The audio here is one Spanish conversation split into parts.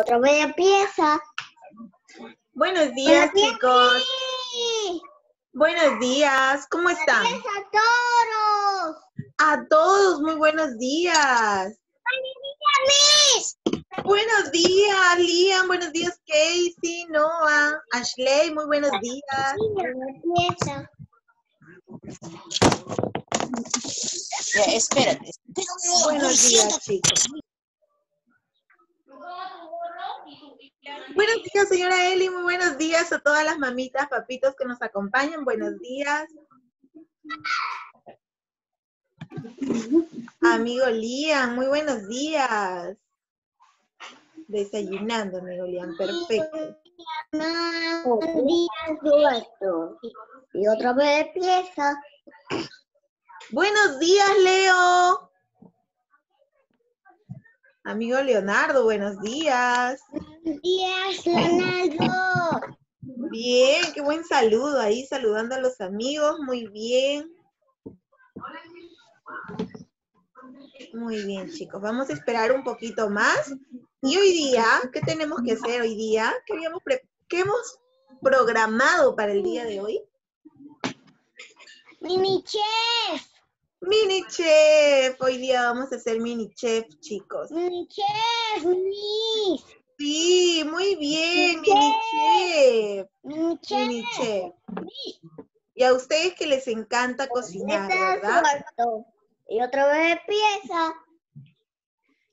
Otra vez empieza. Buenos días, Buenos días, chicos. Sí. Buenos días. ¿Cómo están? Empieza todos. A todos, muy buenos días. Miss. Buenos días, Liam. Buenos días, Casey, Noah, Ashley. Muy buenos días. Ya, espérate. Buenos días, chicos. Buenos días, señora Eli. Muy buenos días a todas las mamitas, papitos que nos acompañan. Buenos días. Amigo Liam, muy buenos días. Desayunando, amigo Liam. Perfecto. Y otra vez empieza. Buenos días, Leo. Amigo Leonardo, buenos días. Buenos días, Leonardo. Bien, qué buen saludo ahí, saludando a los amigos, muy bien. Muy bien, chicos, vamos a esperar un poquito más. Y hoy día, ¿qué tenemos que hacer hoy día? ¿Qué, habíamos qué hemos programado para el día de hoy? Mini chef. Mini chef, hoy día vamos a hacer mini chef, chicos. Mini chef, Miss. Sí, muy bien, Mini chef. Mini chef. Mini chef. Y a ustedes que les encanta cocinar, ¿verdad? Y otra vez empieza.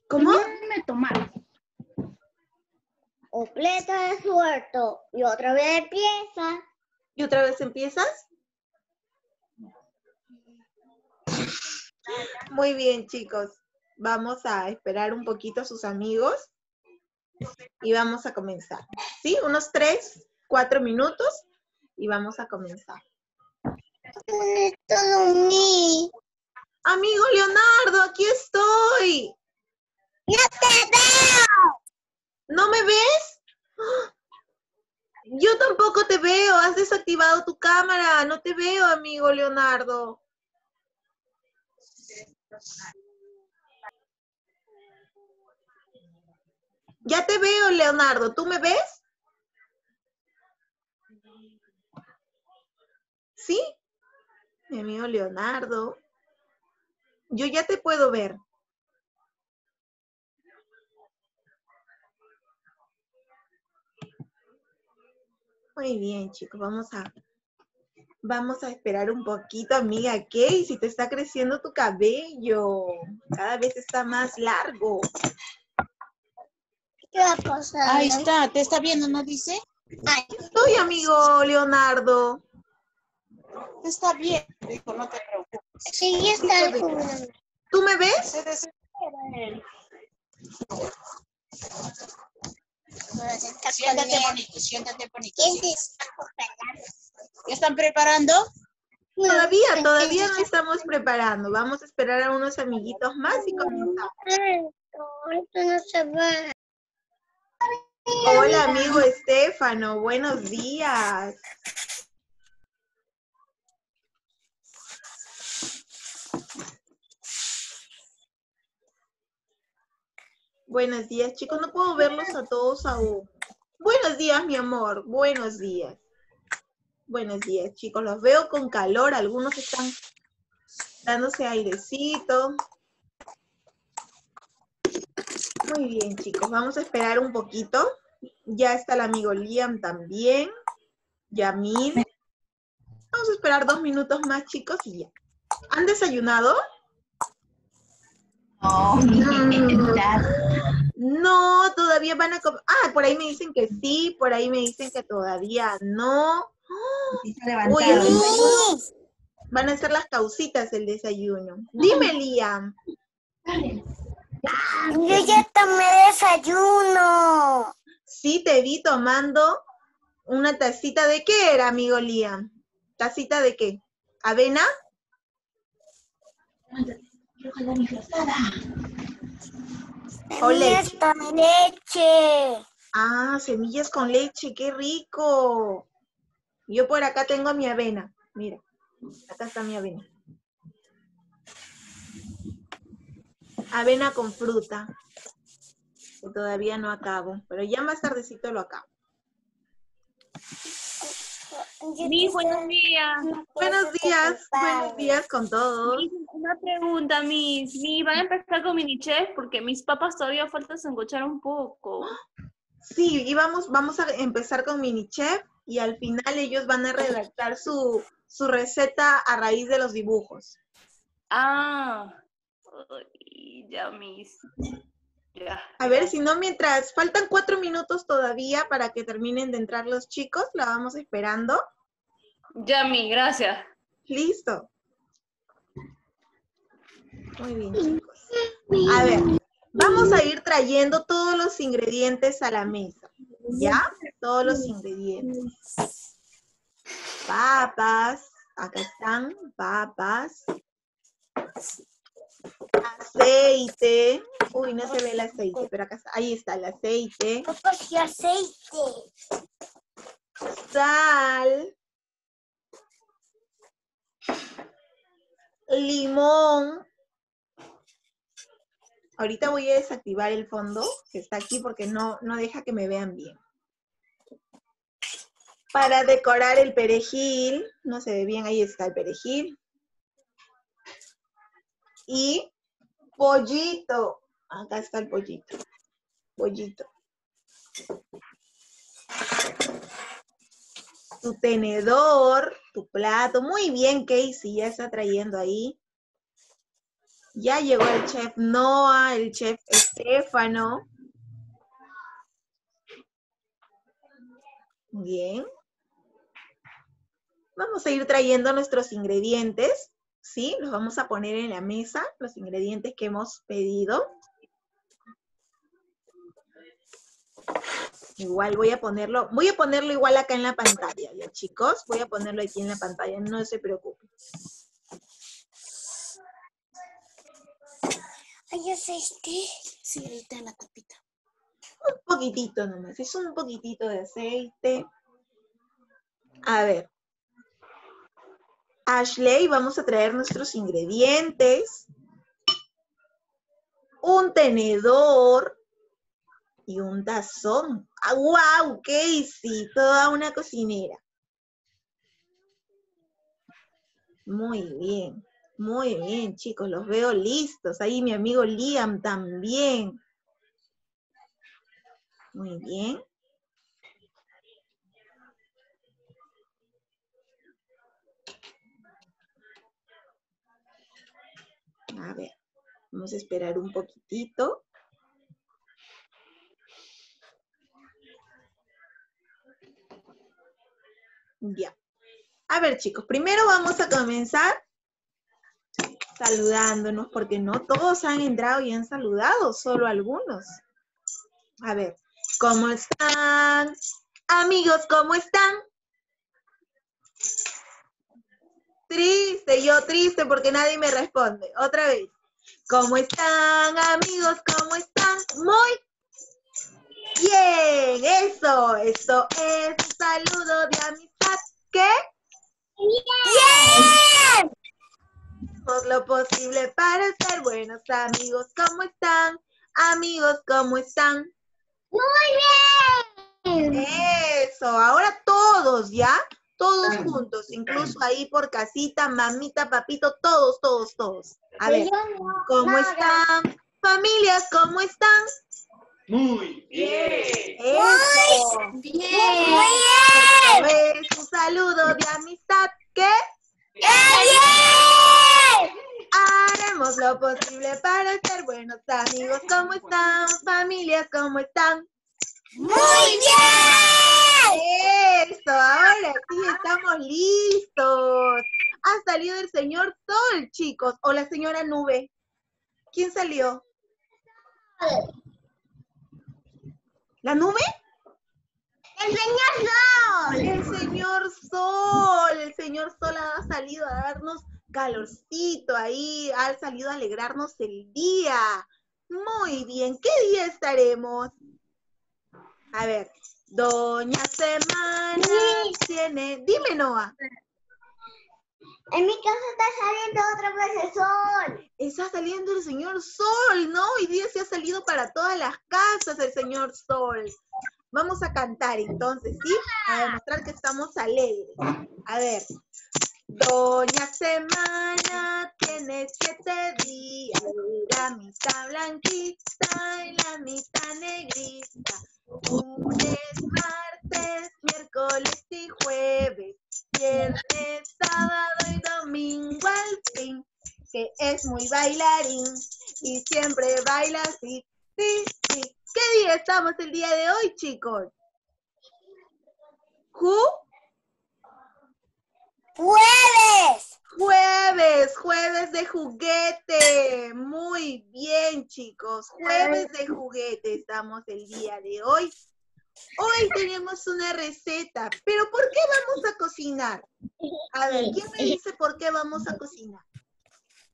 ¿Cómo? me tomar. Completa de suelto. Y otra vez empieza. ¿Y otra vez empiezas? Muy bien, chicos. Vamos a esperar un poquito a sus amigos y vamos a comenzar. ¿Sí? Unos tres, cuatro minutos y vamos a comenzar. Amigo Leonardo, aquí estoy. ¡No te veo! ¿No me ves? Yo tampoco te veo. Has desactivado tu cámara. No te veo, amigo Leonardo. Ya te veo, Leonardo. ¿Tú me ves? ¿Sí? Mi amigo Leonardo. Yo ya te puedo ver. Muy bien, chicos. Vamos a Vamos a esperar un poquito, amiga Kay, si te está creciendo tu cabello. Cada vez está más largo. ¿Qué va a pasar? Ahí está, te está viendo, ¿no dice? Ay, Estoy, amigo Leonardo. Está bien, dijo, no te preocupes. sí, está el jugo. ¿Tú me ves? Se desespera él. Siéntate bonito, siéntate bonito. ¿Ya están preparando? Todavía, todavía no estamos preparando. Vamos a esperar a unos amiguitos más y comenzamos. No se. Hola, amigo Estefano. Buenos días. Buenos días, chicos. No puedo verlos a todos aún. Buenos días, mi amor. Buenos días. Buenos días, chicos. Los veo con calor. Algunos están dándose airecito. Muy bien, chicos. Vamos a esperar un poquito. Ya está el amigo Liam también. Yamil. Vamos a esperar dos minutos más, chicos, y ya. ¿Han desayunado? No, No, todavía van a comer. Ah, por ahí me dicen que sí, por ahí me dicen que todavía no. Uy, van a ser las causitas del desayuno. Dime, Liam. Yo ya tomé desayuno. Sí, te vi tomando una tacita de qué era, amigo Liam. ¿Tacita de qué? ¿Avena? O leche. Esta leche. Ah, semillas con leche, qué rico. Yo por acá tengo mi avena. Mira, acá está mi avena. Avena con fruta. que todavía no acabo, pero ya más tardecito lo acabo. Miss, buenos días. Buenos días, buenos días con todos. Una pregunta, Miss. Miss, ¿van a empezar con mini chef? Porque mis papas todavía falta sancochar un poco. Sí, y vamos, vamos a empezar con mini chef y al final ellos van a redactar su, su receta a raíz de los dibujos. Ah, ay, ya, Miss. Ya. A ver, si no, mientras faltan cuatro minutos todavía para que terminen de entrar los chicos, la vamos esperando. Ya, Miss, gracias. Listo. Muy bien, chicos. A ver, vamos a ir trayendo todos los ingredientes a la mesa. ¿Ya? Todos los ingredientes. Papas. Acá están, papas. Aceite. Uy, no se ve el aceite, pero acá está. Ahí está el aceite. Y aceite. Sal. Limón. Ahorita voy a desactivar el fondo que está aquí porque no, no deja que me vean bien. Para decorar el perejil, no se ve bien, ahí está el perejil. Y pollito. Acá está el pollito. Pollito. Tu tenedor, tu plato. Muy bien, Casey, ya está trayendo ahí. Ya llegó el chef Noah, el chef Estefano. Bien. Vamos a ir trayendo nuestros ingredientes, ¿sí? Los vamos a poner en la mesa, los ingredientes que hemos pedido. Igual voy a ponerlo, voy a ponerlo igual acá en la pantalla, ¿ya chicos? Voy a ponerlo aquí en la pantalla, no se preocupen. Hay aceite. Sí, ahí está en la tapita. Un poquitito nomás, es un poquitito de aceite. A ver. Ashley, vamos a traer nuestros ingredientes. Un tenedor y un tazón. ¡Ah, wow! Casey, toda una cocinera. Muy bien, muy bien, chicos, los veo listos. Ahí mi amigo Liam también. Muy bien. A ver, vamos a esperar un poquitito. Ya. A ver, chicos, primero vamos a comenzar saludándonos, porque no todos han entrado y han saludado, solo algunos. A ver, ¿cómo están? Amigos, ¿cómo están? Triste, yo triste porque nadie me responde. Otra vez. ¿Cómo están, amigos? ¿Cómo están? Muy bien. Eso, eso es un saludo de amistad. ¿Qué? ¡Bien! Hacemos lo posible para ser buenos amigos. ¿Cómo están? Amigos, ¿cómo están? ¡Muy bien! Eso, ahora todos, ¿ya? Todos juntos, incluso ahí por casita, mamita, papito, todos, todos, todos. A ver, ¿cómo están? Familias, ¿cómo están? Muy bien. Eso. ¡Bien! Es un saludo de amistad que ¡Bien! haremos lo posible para ser buenos amigos. ¿Cómo están? Familias, ¿cómo están? ¡Muy bien! Eso, ahora sí estamos listos. Ha salido el señor Sol, chicos, o la señora Nube. ¿Quién salió? ¿La nube? ¡El señor Sol! El señor Sol, el señor Sol ha salido a darnos calorcito ahí, ha salido a alegrarnos el día. Muy bien, ¿qué día estaremos? A ver, Doña Semana Sí. tiene, dime Noah, En mi casa está saliendo otra vez el sol. está saliendo el señor Sol, ¿no? Hoy día se ha salido para todas las casas el señor Sol. Vamos a cantar entonces, ¿sí? A demostrar que estamos alegres. A ver. Doña Semana tiene siete días, la mitad blanquita y la mitad negrita. Lunes, martes, miércoles y jueves, viernes, sábado y domingo al fin, que es muy bailarín y siempre baila así, sí, sí. ¿Qué día estamos el día de hoy, chicos? ¿Ju? Jueves. Jueves, jueves de juguete. Muy bien, chicos. Jueves de juguete estamos el día de hoy. Hoy tenemos una receta, pero ¿por qué vamos a cocinar? A ver, ¿quién me dice por qué vamos a cocinar?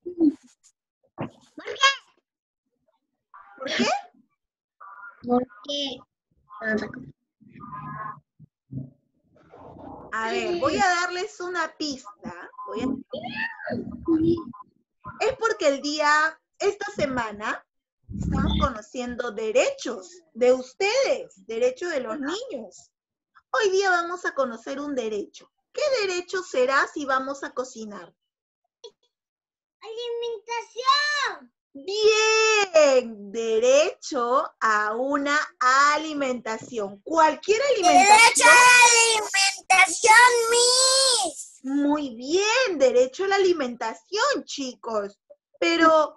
¿Por qué? Porque A ver, voy a darles una pista. Voy a- Es porque el día, esta semana, estamos conociendo derechos de ustedes, derechos de los niños. Hoy día vamos a conocer un derecho. ¿Qué derecho será si vamos a cocinar? alimentación. Bien, derecho a una alimentación. Cualquier alimentación. alimentación, Miss. Muy bien, derecho a la alimentación, chicos. Pero,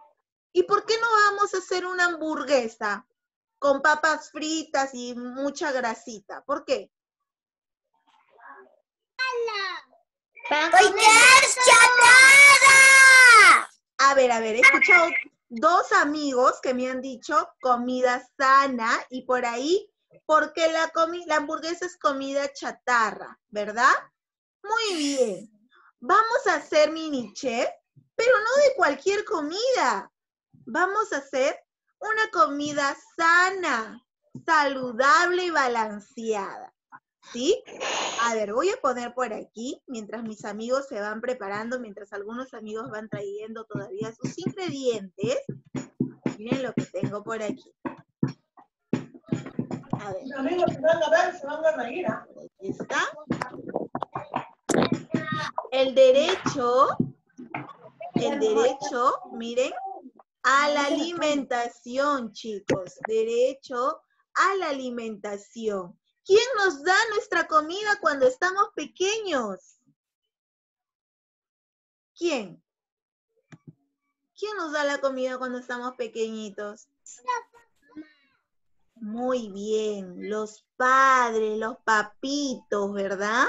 ¿y por qué no vamos a hacer una hamburguesa con papas fritas y mucha grasita? ¿Por qué? Porque es chatarra. A ver, a ver, he escuchado dos amigos que me han dicho comida sana y por ahí, porque la, la hamburguesa es comida chatarra, ¿verdad? Muy bien. Vamos a hacer mini chef, pero no de cualquier comida. Vamos a hacer una comida sana, saludable y balanceada. ¿Sí? A ver, voy a poner por aquí, mientras mis amigos se van preparando, mientras algunos amigos van trayendo todavía sus ingredientes. Miren lo que tengo por aquí. Ver, Amigos, se van a ver, se van a reír. ¿ah? aquí está. El derecho, el derecho, miren, a la alimentación, chicos. Derecho a la alimentación. ¿Quién nos da nuestra comida cuando estamos pequeños? ¿Quién? ¿Quién nos da la comida cuando estamos pequeñitos? Muy bien, los padres, los papitos, ¿verdad?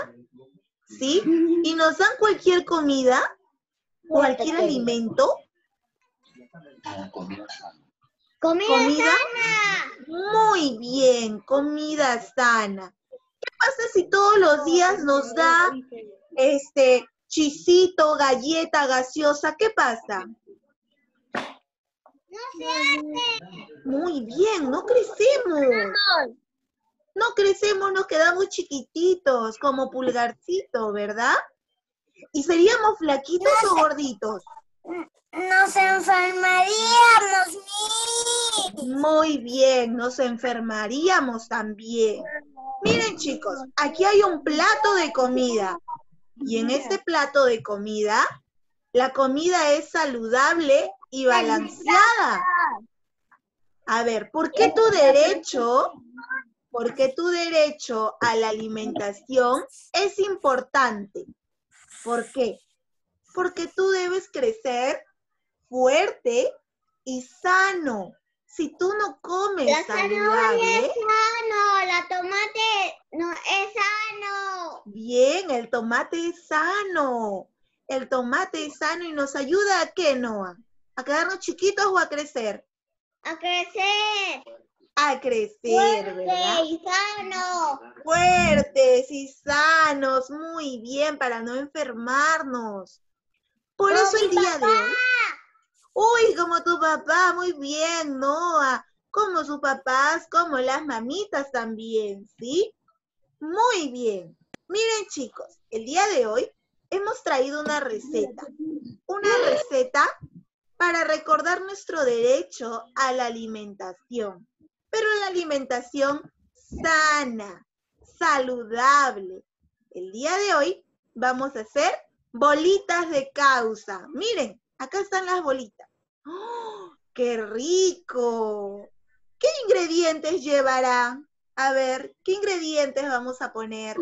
¿Sí? ¿Y nos dan cualquier comida? ¿Cualquier alimento? Comida, Comida. sana. Muy bien, comida sana. ¿Qué pasa si todos los días nos da este chisito, galleta, gaseosa? ¿Qué pasa? Muy bien, no crecemos. No crecemos, nos quedamos chiquititos, como pulgarcito, ¿verdad? ¿Y seríamos flaquitos o gorditos? Nos enfermaríamos, Miss. Muy bien, nos enfermaríamos también. Miren chicos, aquí hay un plato de comida. Y en este plato de comida, la comida es saludable y balanceada. A ver, ¿por qué tu derecho, por qué tu derecho a la alimentación es importante? ¿Por qué? Porque tú debes crecer fuerte y sano. Si tú no comes La saludable, es sano, la tomate no es sano. bien, el tomate es sano. El tomate es sano y nos ayuda a qué, Noah? ¿A quedarnos chiquitos o a crecer? A crecer. A crecer, ¿verdad? Fuerte y sano. Fuertes y sanos, muy bien, para no enfermarnos. Por Como eso el día de hoy. Uy, como tu papá, muy bien, Noah. Como sus papás, como las mamitas también, ¿sí? Muy bien. Miren, chicos, el día de hoy hemos traído una receta. Una receta para recordar nuestro derecho a la alimentación, pero la alimentación sana, saludable. El día de hoy vamos a hacer bolitas de causa. Miren, acá están las bolitas. ¡Oh, ¡Qué rico! ¿Qué ingredientes llevará? A ver, ¿qué ingredientes vamos a poner?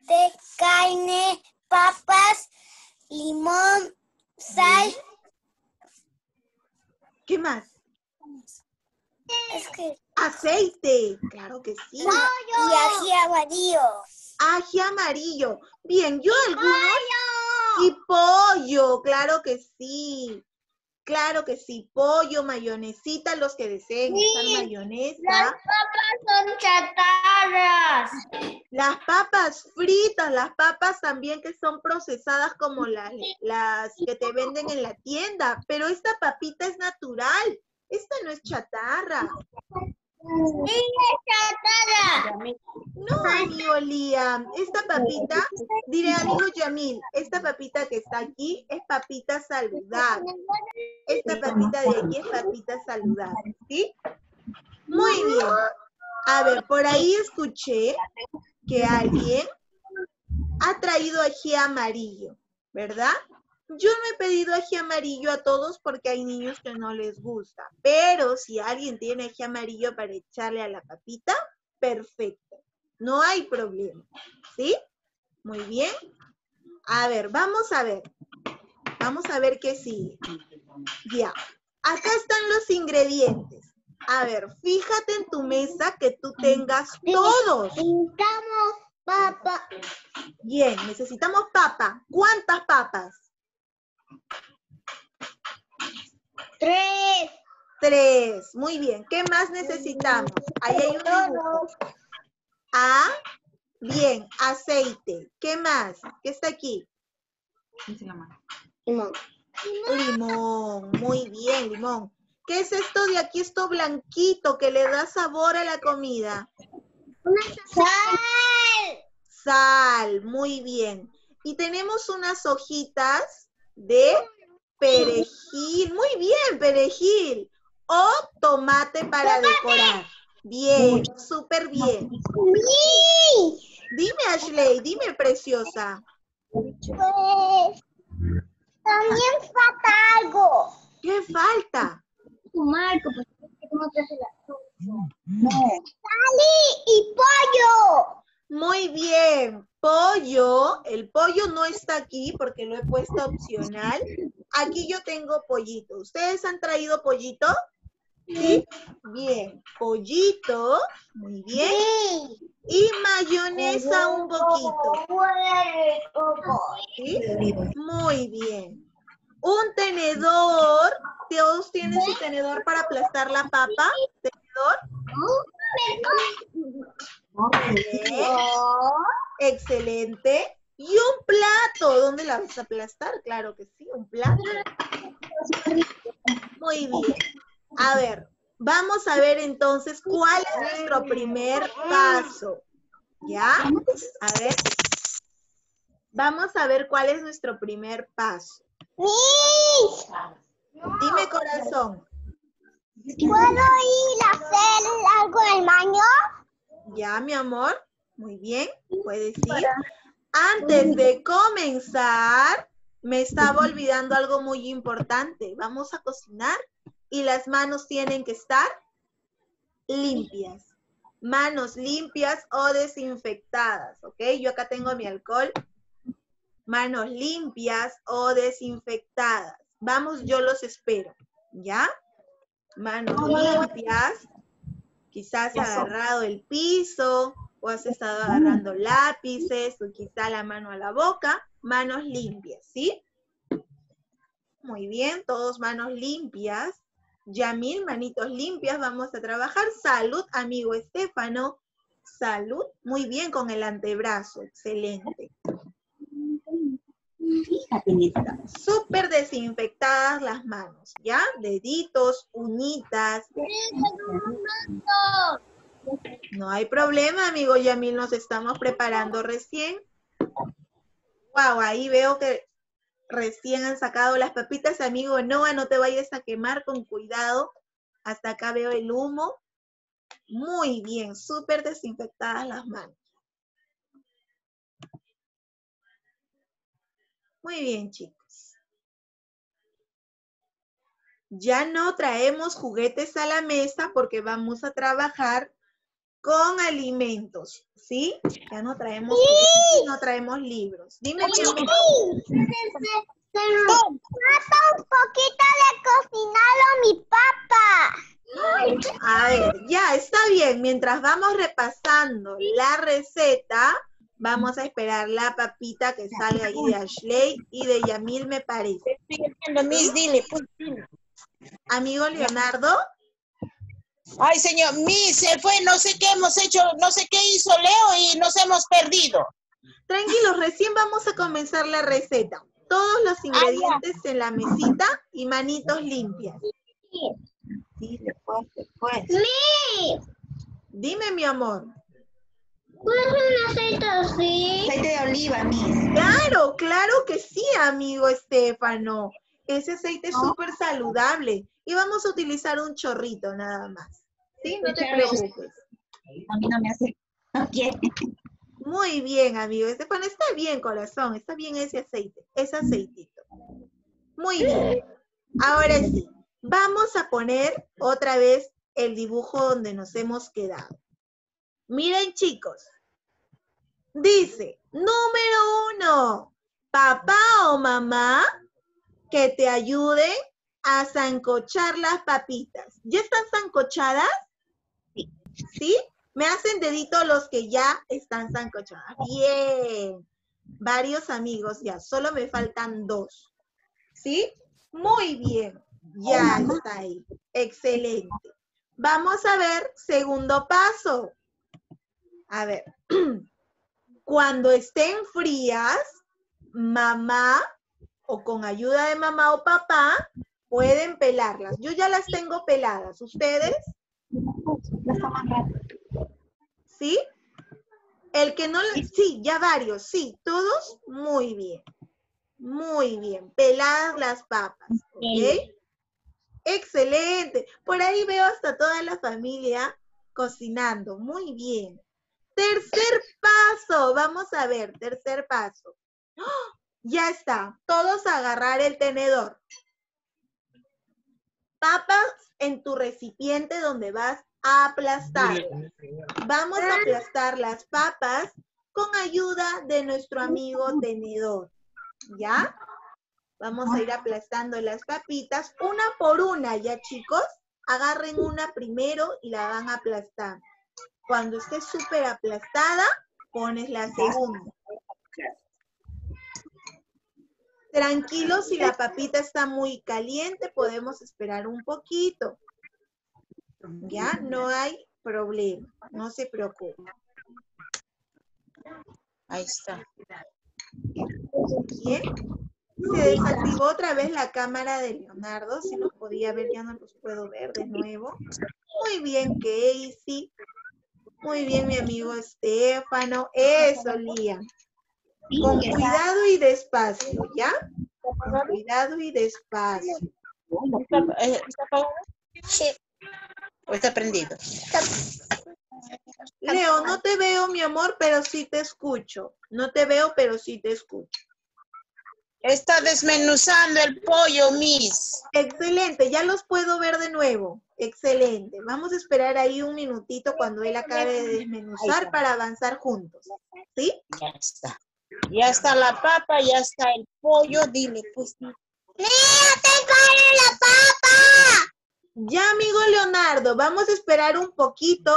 De carne, papas, limón, sal. ¿Qué más? Es que... Aceite, claro que sí. Y ají amarillo. Ají amarillo. Bien, yo algunos. Y pollo, claro que sí. Claro que sí. Pollo, mayonesita, los que deseen usar mayonesa. Son chatarras. Las papas fritas, las papas también que son procesadas como las, las que te venden en la tienda. Pero esta papita es natural. Esta no es chatarra. Sí, es chatarra. No, amigo Liam, esta papita, diré amigo Yamil, esta papita que está aquí es papita saludable. Esta papita de aquí es papita saludable, ¿sí? Muy bien. A ver, por ahí escuché que alguien ha traído ají amarillo, ¿verdad? Yo no he pedido ají amarillo a todos porque hay niños que no les gusta, pero si alguien tiene ají amarillo para echarle a la papita, perfecto. No hay problema. ¿Sí? Muy bien. A ver, vamos a ver. Vamos a ver qué sigue. Ya. Acá están los ingredientes. A ver, fíjate en tu mesa que tú tengas todos. Pintamos papa. Bien, necesitamos papa. ¿Cuántas papas? Tres. Tres. Muy bien. ¿Qué más necesitamos? Ahí hay un dibujo. Bien. Aceite. ¿Qué más? ¿Qué está aquí? Limón. Limón. Muy bien, limón. ¿Qué es esto de aquí? Esto blanquito que le da sabor a la comida. Sal. Sal. Muy bien. Y tenemos unas hojitas de perejil. Muy bien, perejil. O tomate para decorar. Bien, súper bien. Dime, Ashley, dime, preciosa. Pues, también falta algo. ¿Qué falta? Tu marco, pues, ¿cómo te hace la Sali y pollo. Muy bien. Pollo. El pollo no está aquí porque lo he puesto opcional. Aquí yo tengo pollito. ¿Ustedes han traído pollito? Sí. Bien. Pollito. Muy bien. Y mayonesa un poquito. Muy bien. Un tenedor. ¿Todos tienen su tenedor para aplastar la papa? ¿Tenedor? Excelente. Y un plato. ¿Dónde la vas a aplastar? Claro que sí, un plato. Muy bien. A ver, vamos a ver entonces cuál es nuestro primer paso. ¿Ya? A ver. Vamos a ver cuál es nuestro primer paso. Dime, corazón. ¿puedo ir a hacer algo el baño? Ya, mi amor. Muy bien. Puedes ir. Antes de comenzar, me estaba olvidando algo muy importante. Vamos a cocinar y las manos tienen que estar limpias. Manos limpias o desinfectadas, ¿ok? Yo acá tengo mi alcohol. Manos limpias o desinfectadas. Vamos, yo los espero, ¿ya? Manos limpias. Quizás has agarrado el piso o has estado agarrando lápices o quizá la mano a la boca. Manos limpias, ¿sí? Muy bien, todos manos limpias. Yamil, manitos limpias, vamos a trabajar. Salud, amigo Estefano. Salud, muy bien con el antebrazo, excelente. Súper desinfectadas las manos, ¿ya? Deditos, uñitas. No hay problema, amigo Yamil, nos estamos preparando recién. Wow, ahí veo que Recién han sacado las papitas, amigo Noah, no te vayas a quemar con cuidado. Hasta acá veo el humo. Muy bien, súper desinfectadas las manos. Muy bien, chicos. Ya no traemos juguetes a la mesa porque vamos a trabajar con alimentos, ¿sí? Ya no traemos juguetes, no traemos libros. Dime, mi amor. Falta un poquito de cocinarlo mi papá. A ver, ya, está bien. Mientras vamos repasando la receta, vamos a esperar la papita que sale ahí de Ashley y de Yamil, me parece. Estoy pues, dile. Amigo Leonardo, Ay, señor, Miss, se fue, no sé qué hemos hecho, no sé qué hizo Leo y nos hemos perdido. tranquilos, recién vamos a comenzar la receta. Todos los ingredientes en la mesita y manitos limpias. Dile, pues, pues. Dime, mi amor. ¿Puedes un aceite así? Aceite de oliva, Miss. Claro, claro que sí, amigo Estefano. Ese aceite es súper saludable. Y vamos a utilizar un chorrito nada más. ¿Sí? No te preocupes. A mí no me hace. No quiere. Muy bien, amigo Estefano. Está bien, corazón. Está bien ese aceite. Ese aceitito. Muy bien. Ahora sí. Vamos a poner otra vez el dibujo donde nos hemos quedado. Miren, chicos. Dice, número uno, papá o mamá que te ayuden a zancochar las papitas. ¿Ya están zancochadas? Sí. ¿Sí? Me hacen dedito los que ya están zancochadas. Bien. Varios amigos ya. Solo me faltan dos. ¿Sí? Muy bien. Ya está ahí. Excelente. Vamos a ver segundo paso. A ver. Cuando estén frías, mamá o con ayuda de mamá o papá, pueden pelarlas. Yo ya las tengo peladas. ¿Ustedes? ¿Sí? El que no, sí, ya varios, sí, todos, muy bien. Muy bien, peladas las papas, ¿ok? Excelente. Por ahí veo hasta toda la familia cocinando, muy bien. Tercer paso, vamos a ver, tercer paso. ¡Ah! Ya está, todos agarrar el tenedor. Papas en tu recipiente donde vas a aplastar. Vamos a aplastar las papas con ayuda de nuestro amigo tenedor. ¿Ya? Vamos a ir aplastando las papitas una por una, ¿ya chicos? Agarren una primero y la van aplastando. Cuando esté súper aplastada, pones la segunda. Tranquilo, si la papita está muy caliente, podemos esperar un poquito. ¿Ya? No hay problema, no se preocupe. Ahí está. Bien. Se desactivó otra vez la cámara de Leonardo. Si los podía ver, ya no los puedo ver de nuevo. Muy bien, Casey. Muy bien, mi amigo Estefano. Eso, Liam. Con cuidado y despacio, ¿ya? Con cuidado y despacio. ¿Está, eh, ¿está apagado? ¿O está prendido? Leo, no te veo, mi amor, pero sí te escucho. No te veo, pero sí te escucho. Está desmenuzando el pollo, Miss. Excelente, ya los puedo ver de nuevo. Excelente. Vamos a esperar ahí un minutito cuando él acabe de desmenuzar para avanzar juntos. ¿Sí? Ya está. Ya está la papa, ya está el pollo. Dile, pues. ¡Leo, te cae la papa! Ya, amigo Leonardo, vamos a esperar un poquito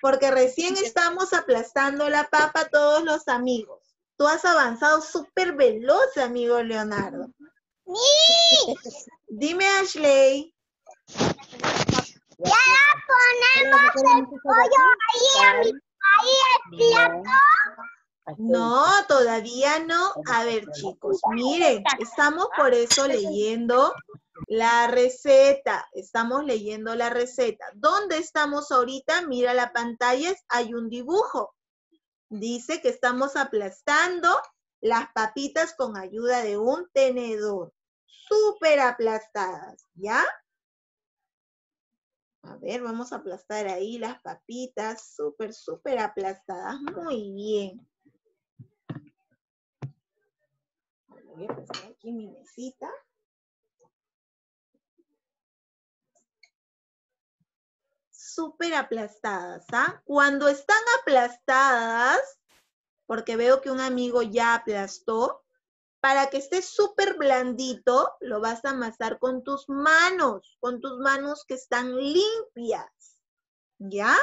porque recién estamos aplastando la papa todos los amigos. Tú has avanzado súper veloz, amigo Leonardo. Dime, Ashley. Ya ponemos el pollo ahí, a mi, ahí el plato. No, todavía no. A ver, chicos, miren, estamos por eso leyendo la receta. Estamos leyendo la receta. ¿Dónde estamos ahorita? Mira la pantalla, hay un dibujo. Dice que estamos aplastando las papitas con ayuda de un tenedor. Súper aplastadas, ¿ya? A ver, vamos a aplastar ahí las papitas, súper, súper aplastadas. Muy bien. Voy a aquí mi mesita. Súper aplastadas, ¿ah? Cuando están aplastadas, porque veo que un amigo ya aplastó, para que esté súper blandito, lo vas a amasar con tus manos, con tus manos que están limpias, ¿ya?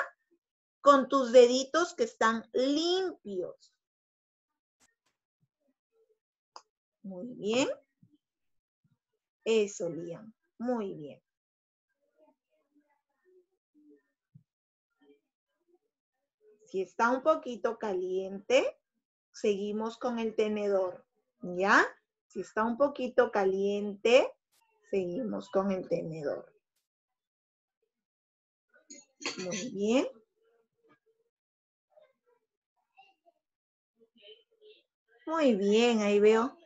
Con tus deditos que están limpios. Muy bien. Eso, Liam. Muy bien. Si está un poquito caliente, seguimos con el tenedor. ¿Ya? Si está un poquito caliente, seguimos con el tenedor. Muy bien. Muy bien, ahí veo.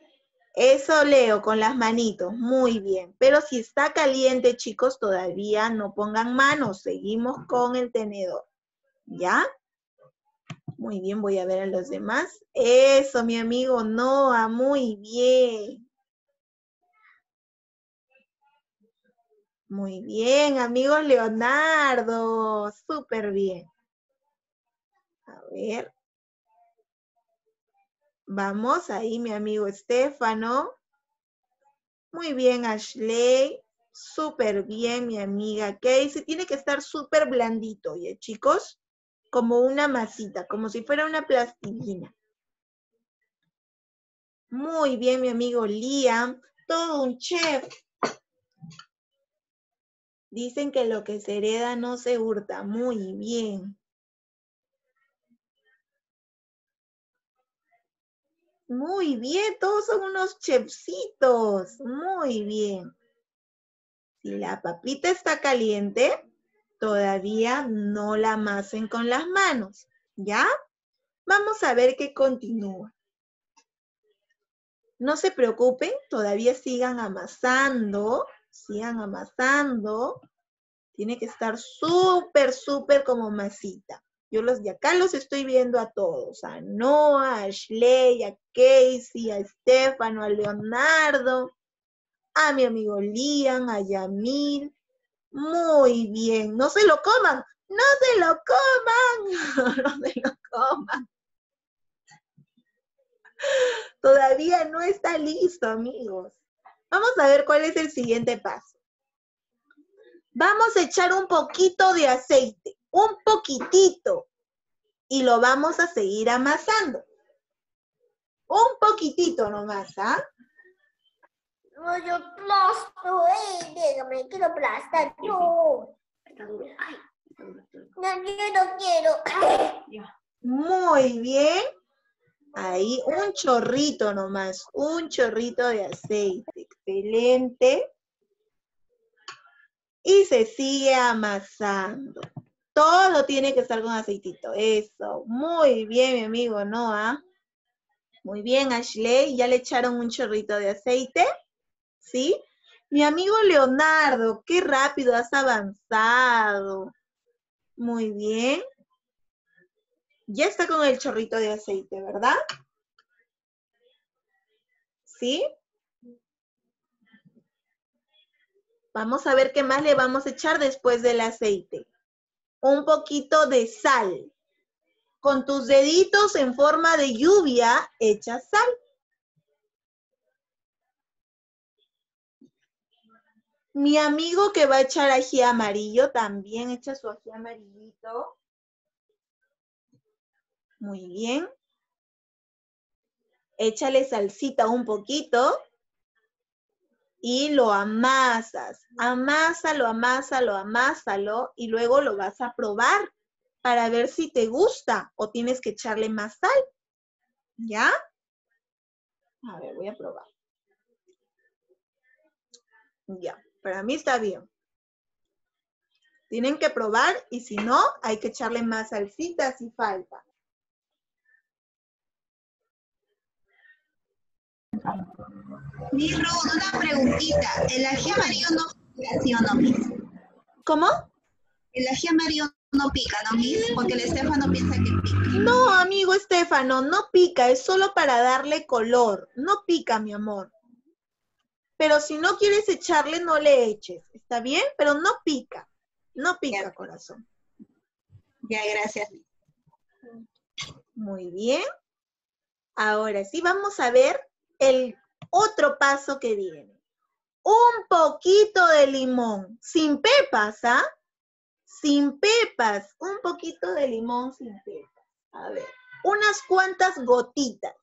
Eso leo con las manitos, muy bien. Pero si está caliente, chicos, todavía no pongan manos. Seguimos con el tenedor. ¿Ya? Muy bien, voy a ver a los demás. Eso, mi amigo Noah, muy bien. Muy bien, amigos Leonardo, súper bien. A ver. Vamos, ahí mi amigo Estefano. Muy bien, Ashley. Súper bien, mi amiga Casey. Tiene que estar súper blandito, ¿ya, chicos? como una masita, como si fuera una plastilina. Muy bien, mi amigo Liam, todo un chef. Dicen que lo que se hereda no se hurta. Muy bien. Muy bien, todos son unos chefcitos. Muy bien. Si la papita está caliente, Todavía no la amasen con las manos, ¿ya? Vamos a ver qué continúa. No se preocupen, todavía sigan amasando, sigan amasando. Tiene que estar súper, súper como masita. Yo los de acá los estoy viendo a todos, a Noah, a Ashley, a Casey, a Estefano, a Leonardo, a mi amigo Liam, a Yamil, muy bien, no se lo coman, no se lo coman, no se lo coman. Todavía no está listo, amigos. Vamos a ver cuál es el siguiente paso. Vamos a echar un poquito de aceite, un poquitito, y lo vamos a seguir amasando. Un poquitito nomás, ¿ah? No, yo aplasto, eh, déjame, quiero aplastar yo. No, yo no quiero. Muy bien. Ahí un chorrito nomás, un chorrito de aceite. Excelente. Y se sigue amasando. Todo tiene que estar con aceitito. Eso. Muy bien, mi amigo Noah. Muy bien, Ashley. ¿Ya le echaron un chorrito de aceite? ¿sí? Mi amigo Leonardo, qué rápido has avanzado. Muy bien. Ya está con el chorrito de aceite, ¿verdad? ¿Sí? Vamos a ver qué más le vamos a echar después del aceite. Un poquito de sal. Con tus deditos en forma de lluvia, echa sal. Mi amigo que va a echar ají amarillo también echa su ají amarillito. Muy bien. Échale salsita un poquito y lo amasas. Amásalo, amásalo, amásalo y luego lo vas a probar para ver si te gusta o tienes que echarle más sal. ¿Ya? A ver, voy a probar. Ya. Para mí está bien. Tienen que probar y si no, hay que echarle más salsita si falta. Mi Ruth, una preguntita. ¿El ají amarillo no pica, sí o no, Miss? ¿Cómo? El ají amarillo no pica, ¿no, Miss? Porque el Estefano piensa que pica. No, amigo Estefano, no pica, es solo para darle color. No pica, mi amor. Pero si no quieres echarle, no le eches. ¿Está bien? Pero no pica. No pica, Ya. corazón. Ya, gracias. Muy bien. Ahora sí, vamos a ver el otro paso que viene. Un poquito de limón, sin pepas, ¿ah? Sin pepas, un poquito de limón sin pepas. A ver, unas cuantas gotitas.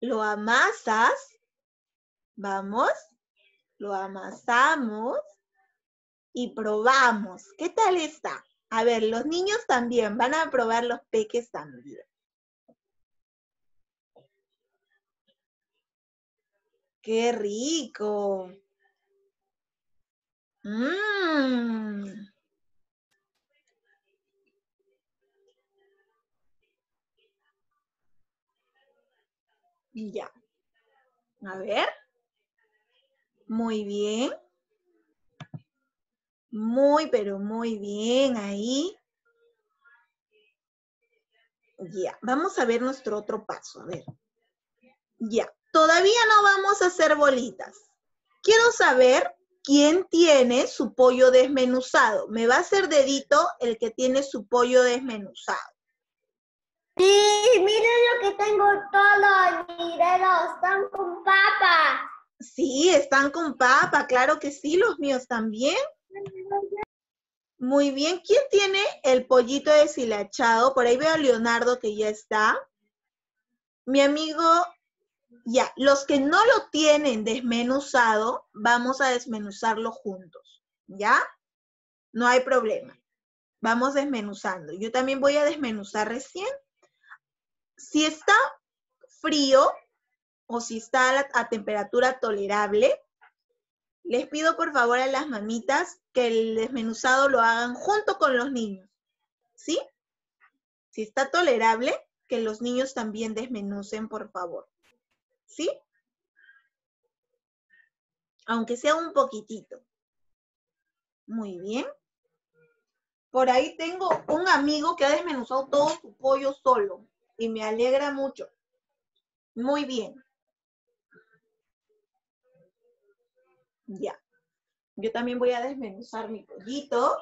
Lo amasas. Vamos. Lo amasamos y probamos. ¿Qué tal está? A ver, los niños también, van a probar los peques también. ¡Qué rico! Mmm. Ya. A ver. Muy bien. Muy, pero muy bien ahí. Ya, vamos a ver nuestro otro paso. A ver. Ya, todavía no vamos a hacer bolitas. Quiero saber quién tiene su pollo desmenuzado. Me va a hacer dedito el que tiene su pollo desmenuzado. Sí, miren lo que tengo todos, mírenlo, están con papas. Sí, están con papa, claro que sí, los míos también. Muy bien, ¿quién tiene el pollito deshilachado? Por ahí veo a Leonardo que ya está. Mi amigo, ya, los que no lo tienen desmenuzado, vamos a desmenuzarlo juntos, ¿ya? No hay problema. Vamos desmenuzando. Yo también voy a desmenuzar recién. Si está frío o si está a, a temperatura tolerable, les pido por favor a las mamitas que el desmenuzado lo hagan junto con los niños. ¿Sí? Si está tolerable, que los niños también desmenucen, por favor. ¿Sí? Aunque sea un poquitito. Muy bien. Por ahí tengo un amigo que ha desmenuzado todo su pollo solo y me alegra mucho. Muy bien. Ya. Yo también voy a desmenuzar mi pollito.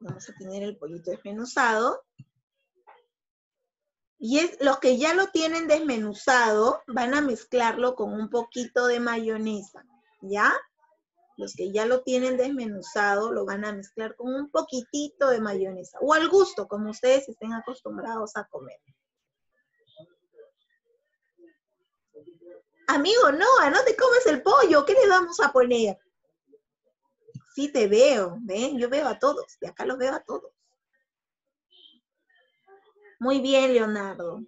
Vamos a tener el pollito desmenuzado. Y es, los que ya lo tienen desmenuzado van a mezclarlo con un poquito de mayonesa, ¿ya? Los que ya lo tienen desmenuzado lo van a mezclar con un poquitito de mayonesa o al gusto, como ustedes estén acostumbrados a comer. Amigo, no, no te comes el pollo, ¿qué le vamos a poner? Sí te veo, ¿ven? Yo veo a todos, de acá los veo a todos. Muy bien, Leonardo.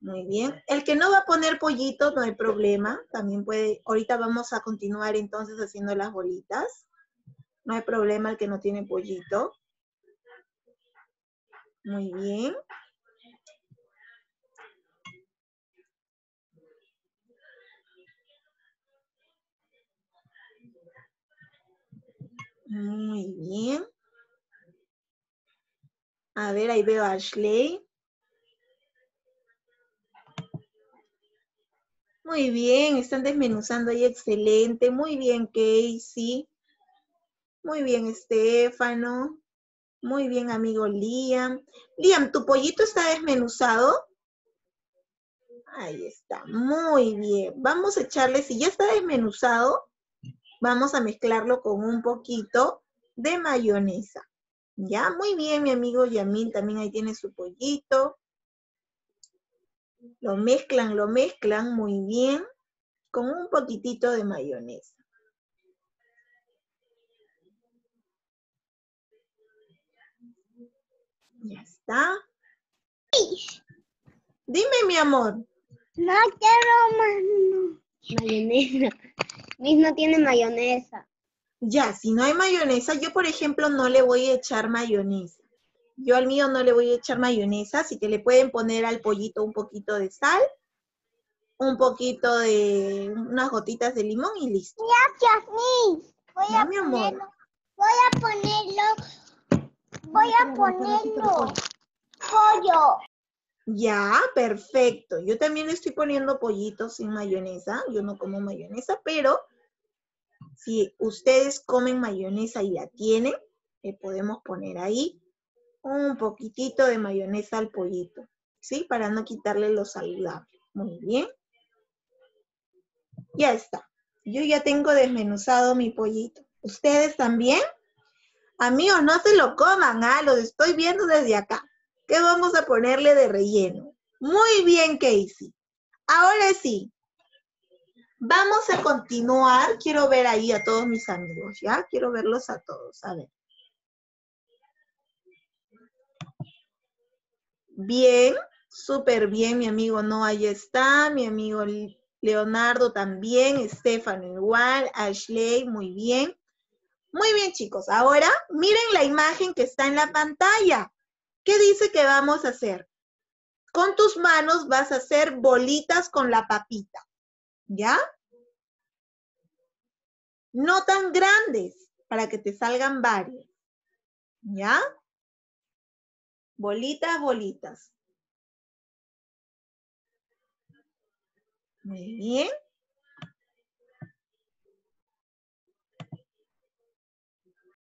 Muy bien. El que no va a poner pollito, no hay problema. También puede, ahorita vamos a continuar entonces haciendo las bolitas. No hay problema el que no tiene pollito. Muy bien. Muy bien. A ver, ahí veo a Ashley. Muy bien, están desmenuzando ahí, excelente. Muy bien, Casey. Muy bien, Estefano. Muy bien, amigo Liam. Liam, ¿tu pollito está desmenuzado? Ahí está, muy bien. Vamos a echarle, si ya está desmenuzado, vamos a mezclarlo con un poquito de mayonesa. Ya, muy bien, mi amigo Yamil también ahí tiene su pollito. Lo mezclan, lo mezclan muy bien con un poquitito de mayonesa. Ya está. Dime, mi amor. No quiero más. Mayonesa. Miss no tiene mayonesa. Ya, si no hay mayonesa, yo por ejemplo no le voy a echar mayonesa. Yo al mío no le voy a echar mayonesa, así que le pueden poner al pollito un poquito de sal, un poquito de unas gotitas de limón y listo. Gracias, Miss. Voy Ya, a mi amor. ponerlo. Voy a ponerlo. Voy a ponerlo. Pollo. Ya, perfecto. Yo también estoy poniendo pollitos sin mayonesa. Yo no como mayonesa, pero si ustedes comen mayonesa y la tienen, le podemos poner ahí un poquitito de mayonesa al pollito, ¿sí? Para no quitarle lo saludable. Muy bien. Ya está. Yo ya tengo desmenuzado mi pollito. ¿Ustedes también? Amigos, no se lo coman, ah, los estoy viendo desde acá. ¿Qué vamos a ponerle de relleno? Muy bien, Casey. Ahora sí. Vamos a continuar. Quiero ver ahí a todos mis amigos, ¿ya? Quiero verlos a todos. A ver. Bien, súper bien, mi amigo Noah ya está, mi amigo Leonardo también, Estefano igual, Ashley, muy bien. Muy bien, chicos. Ahora miren la imagen que está en la pantalla. ¿Qué dice que vamos a hacer? Con tus manos vas a hacer bolitas con la papita. ¿Ya? No tan grandes, para que te salgan varias. ¿Ya? Bolitas, bolitas. Muy bien.